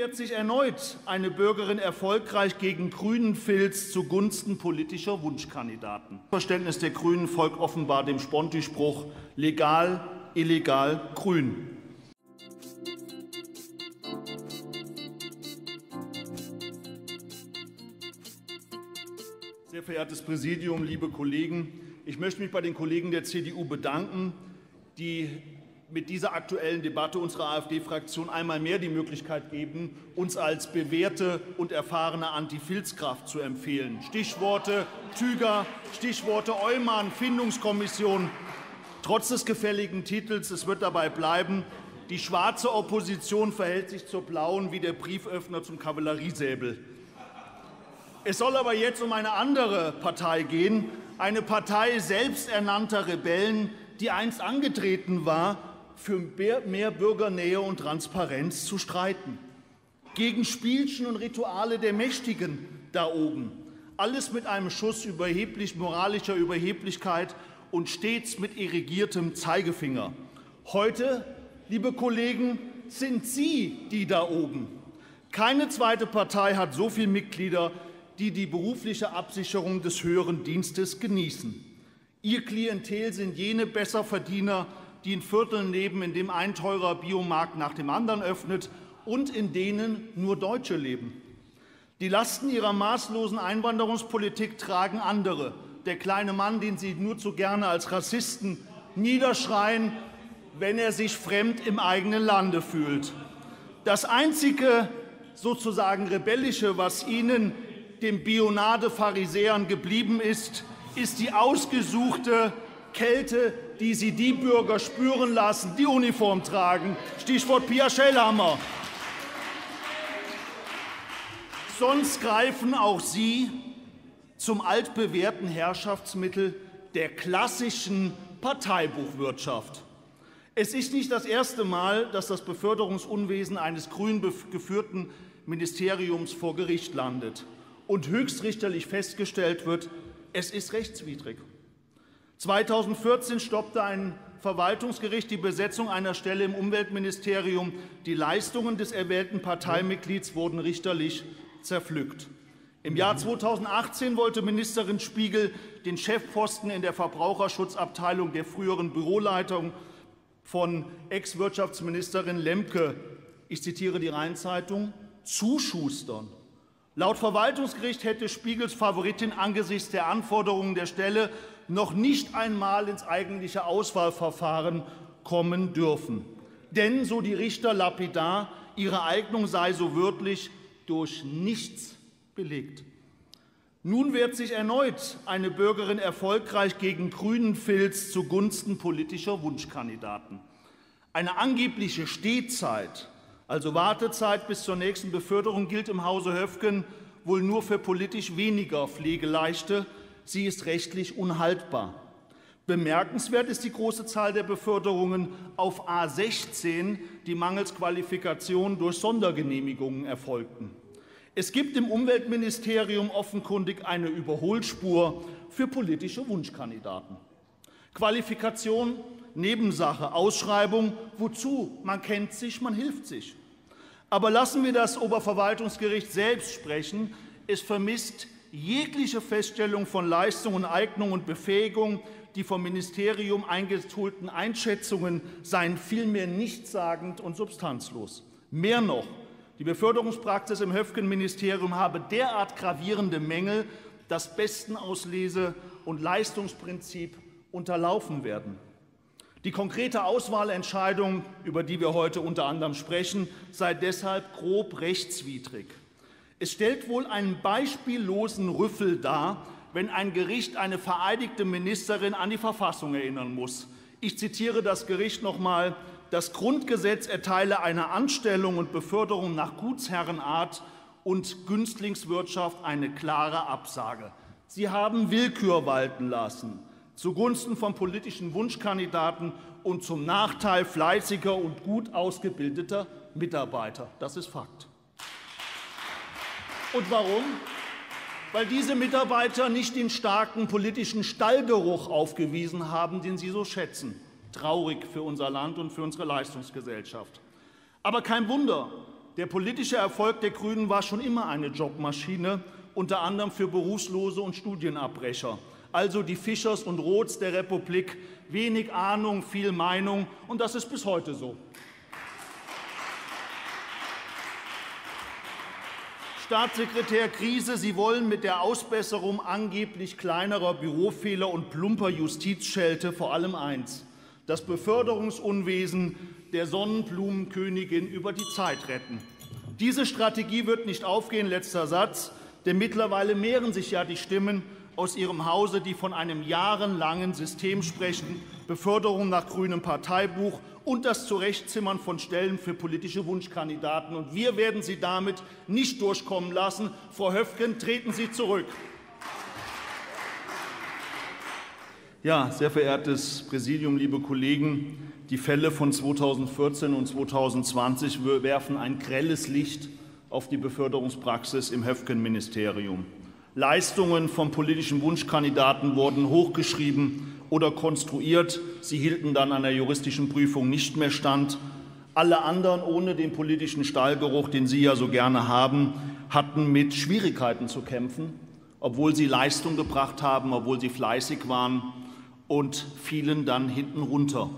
wehrt sich erneut eine Bürgerin erfolgreich gegen grünen Filz zugunsten politischer Wunschkandidaten. Verständnis der Grünen folgt offenbar dem Sponti-Spruch legal, illegal, grün. Sehr verehrtes Präsidium, liebe Kollegen, ich möchte mich bei den Kollegen der CDU bedanken, die mit dieser Aktuellen Debatte unserer AfD-Fraktion einmal mehr die Möglichkeit geben, uns als bewährte und erfahrene Anti-Filzkraft zu empfehlen. Stichworte Tüger, Stichworte Eumann, Findungskommission. Trotz des gefälligen Titels, es wird dabei bleiben, die schwarze Opposition verhält sich zur blauen wie der Brieföffner zum Kavalleriesäbel. Es soll aber jetzt um eine andere Partei gehen, eine Partei selbsternannter Rebellen, die einst angetreten war, für mehr Bürgernähe und Transparenz zu streiten. Gegen Spielchen und Rituale der Mächtigen da oben. Alles mit einem Schuss überheblich moralischer Überheblichkeit und stets mit irrigiertem Zeigefinger. Heute, liebe Kollegen, sind Sie die da oben. Keine zweite Partei hat so viele Mitglieder, die die berufliche Absicherung des höheren Dienstes genießen. Ihr Klientel sind jene Besserverdiener, die in Vierteln leben, in dem ein teurer Biomarkt nach dem anderen öffnet und in denen nur Deutsche leben. Die Lasten ihrer maßlosen Einwanderungspolitik tragen andere. Der kleine Mann, den Sie nur zu gerne als Rassisten niederschreien, wenn er sich fremd im eigenen Lande fühlt. Das einzige sozusagen Rebellische, was Ihnen, dem Bionade-Pharisäern, geblieben ist, ist die ausgesuchte Kälte, die sie die Bürger spüren lassen, die Uniform tragen. Stichwort Pia Schellhammer. Sonst greifen auch Sie zum altbewährten Herrschaftsmittel der klassischen Parteibuchwirtschaft. Es ist nicht das erste Mal, dass das Beförderungsunwesen eines grün geführten Ministeriums vor Gericht landet und höchstrichterlich festgestellt wird, es ist rechtswidrig. 2014 stoppte ein Verwaltungsgericht die Besetzung einer Stelle im Umweltministerium. Die Leistungen des erwählten Parteimitglieds wurden richterlich zerpflückt. Im Jahr 2018 wollte Ministerin Spiegel den Chefposten in der Verbraucherschutzabteilung der früheren Büroleitung von Ex-Wirtschaftsministerin Lemke, ich zitiere die Rheinzeitung, zuschustern. Laut Verwaltungsgericht hätte Spiegels Favoritin angesichts der Anforderungen der Stelle noch nicht einmal ins eigentliche Auswahlverfahren kommen dürfen. Denn, so die Richter lapidar, ihre Eignung sei so wörtlich durch nichts belegt. Nun wehrt sich erneut eine Bürgerin erfolgreich gegen grünen Filz zugunsten politischer Wunschkandidaten. Eine angebliche Stehzeit, also Wartezeit bis zur nächsten Beförderung, gilt im Hause Höfgen wohl nur für politisch weniger Pflegeleichte, Sie ist rechtlich unhaltbar. Bemerkenswert ist die große Zahl der Beförderungen auf A 16, die mangels Qualifikation durch Sondergenehmigungen erfolgten. Es gibt im Umweltministerium offenkundig eine Überholspur für politische Wunschkandidaten. Qualifikation, Nebensache, Ausschreibung, wozu? Man kennt sich, man hilft sich. Aber lassen wir das Oberverwaltungsgericht selbst sprechen. Es vermisst jegliche Feststellung von Leistung und Eignung und Befähigung, die vom Ministerium eingeholten Einschätzungen seien vielmehr nichtssagend und substanzlos. Mehr noch, die Beförderungspraxis im Höfgen-Ministerium habe derart gravierende Mängel, dass Bestenauslese und Leistungsprinzip unterlaufen werden. Die konkrete Auswahlentscheidung, über die wir heute unter anderem sprechen, sei deshalb grob rechtswidrig. Es stellt wohl einen beispiellosen Rüffel dar, wenn ein Gericht eine vereidigte Ministerin an die Verfassung erinnern muss. Ich zitiere das Gericht noch einmal. Das Grundgesetz erteile eine Anstellung und Beförderung nach Gutsherrenart und Günstlingswirtschaft eine klare Absage. Sie haben Willkür walten lassen, zugunsten von politischen Wunschkandidaten und zum Nachteil fleißiger und gut ausgebildeter Mitarbeiter. Das ist Fakt. Und warum? Weil diese Mitarbeiter nicht den starken politischen Stallgeruch aufgewiesen haben, den sie so schätzen. Traurig für unser Land und für unsere Leistungsgesellschaft. Aber kein Wunder, Der politische Erfolg der Grünen war schon immer eine Jobmaschine, unter anderem für Berufslose und Studienabbrecher. Also die Fischers und Roths der Republik. Wenig Ahnung, viel Meinung und das ist bis heute so. Staatssekretär Krise, Sie wollen mit der Ausbesserung angeblich kleinerer Bürofehler und plumper Justizschelte vor allem eins, das Beförderungsunwesen der Sonnenblumenkönigin über die Zeit retten. Diese Strategie wird nicht aufgehen, letzter Satz, denn mittlerweile mehren sich ja die Stimmen aus Ihrem Hause, die von einem jahrelangen System sprechen, Beförderung nach grünem Parteibuch und das Zurechtzimmern von Stellen für politische Wunschkandidaten. Und wir werden Sie damit nicht durchkommen lassen. Frau Höfgen, treten Sie zurück. Ja, sehr verehrtes Präsidium, liebe Kollegen, die Fälle von 2014 und 2020 werfen ein grelles Licht auf die Beförderungspraxis im Höfgen-Ministerium. Leistungen von politischen Wunschkandidaten wurden hochgeschrieben oder konstruiert. Sie hielten dann einer juristischen Prüfung nicht mehr stand. Alle anderen ohne den politischen Stallgeruch, den Sie ja so gerne haben, hatten mit Schwierigkeiten zu kämpfen, obwohl sie Leistung gebracht haben, obwohl sie fleißig waren und fielen dann hinten runter,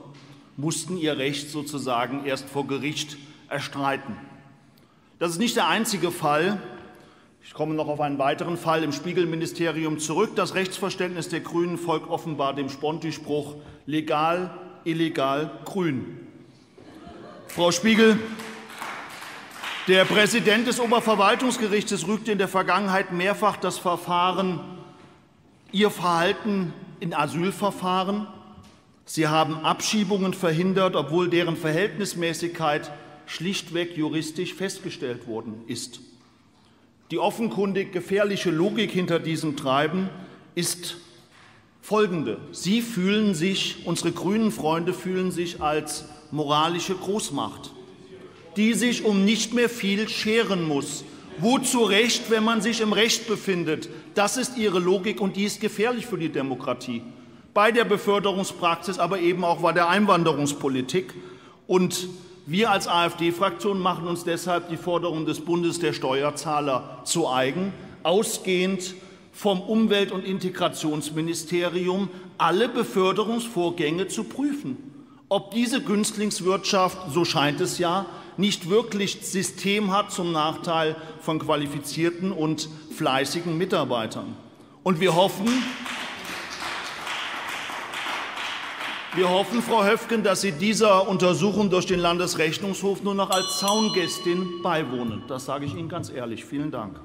mussten ihr Recht sozusagen erst vor Gericht erstreiten. Das ist nicht der einzige Fall. Ich komme noch auf einen weiteren Fall im Spiegelministerium zurück. Das Rechtsverständnis der Grünen folgt offenbar dem Sponti-Spruch legal, illegal, grün. Frau Spiegel, der Präsident des Oberverwaltungsgerichtes rügte in der Vergangenheit mehrfach das Verfahren, Ihr Verhalten in Asylverfahren. Sie haben Abschiebungen verhindert, obwohl deren Verhältnismäßigkeit schlichtweg juristisch festgestellt worden ist. Die offenkundig gefährliche Logik hinter diesem Treiben ist folgende. Sie fühlen sich, unsere grünen Freunde fühlen sich als moralische Großmacht, die sich um nicht mehr viel scheren muss. Wozu Recht, wenn man sich im Recht befindet? Das ist ihre Logik und die ist gefährlich für die Demokratie. Bei der Beförderungspraxis, aber eben auch bei der Einwanderungspolitik. Und wir als AfD-Fraktion machen uns deshalb die Forderung des Bundes der Steuerzahler zu eigen, ausgehend vom Umwelt- und Integrationsministerium alle Beförderungsvorgänge zu prüfen. Ob diese Günstlingswirtschaft, so scheint es ja, nicht wirklich System hat zum Nachteil von qualifizierten und fleißigen Mitarbeitern. Und wir hoffen, Wir hoffen, Frau Höfgen, dass Sie dieser Untersuchung durch den Landesrechnungshof nur noch als Zaungästin beiwohnen. Das sage ich Ihnen ganz ehrlich. Vielen Dank.